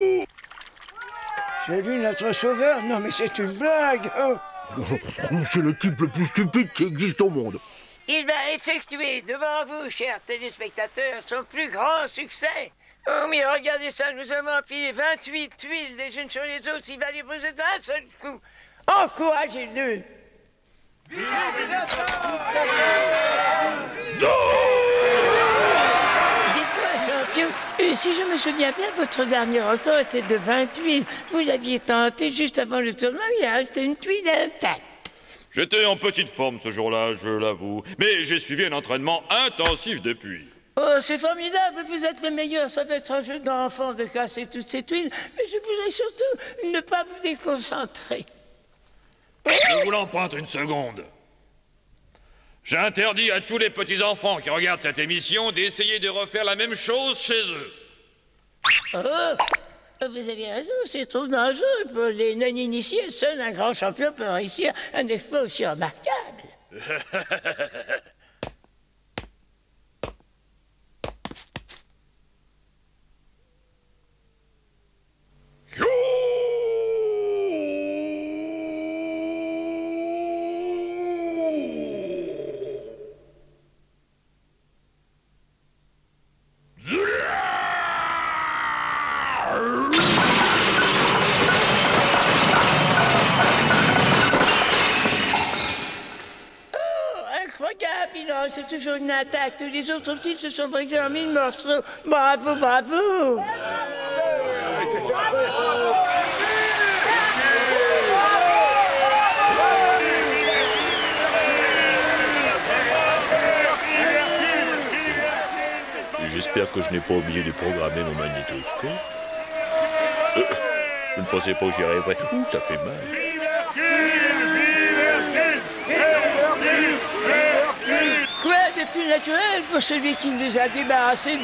J'ai vu notre sauveur Non mais c'est une blague oh. C'est le type le plus stupide qui existe au monde. Il va effectuer devant vous, chers téléspectateurs, son plus grand succès. Oh mais regardez ça, nous avons empilé 28 tuiles les unes sur les autres, il va les poser d'un seul coup. Encouragez-le si je me souviens bien, votre dernier record était de 20 tuiles. Vous l'aviez tenté juste avant le tournoi, il a resté une tuile intacte. J'étais en petite forme ce jour-là, je l'avoue. Mais j'ai suivi un entraînement intensif depuis. Oh, c'est formidable, vous êtes le meilleur. Ça va être un jeu d'enfant de casser toutes ces tuiles, mais je voudrais surtout ne pas vous déconcentrer. Je vous l'emprunte une seconde. J'interdis à tous les petits-enfants qui regardent cette émission d'essayer de refaire la même chose chez eux. Oh, vous avez raison, c'est trop dangereux pour les non-initiés. Seul un grand champion peut réussir un exploit aussi remarquable. Oh, incroyable, a- c'est toujours une attaque. Tous les autres aussi se sont brisés en mille morceaux. Bravo, bravo. J'espère que je n'ai pas oublié de programmer mon magnétoscope. Euh, je ne pensais pas que j'y arriverais. Ouh, ça fait mal. De plus naturel pour celui qui nous a débarrassés de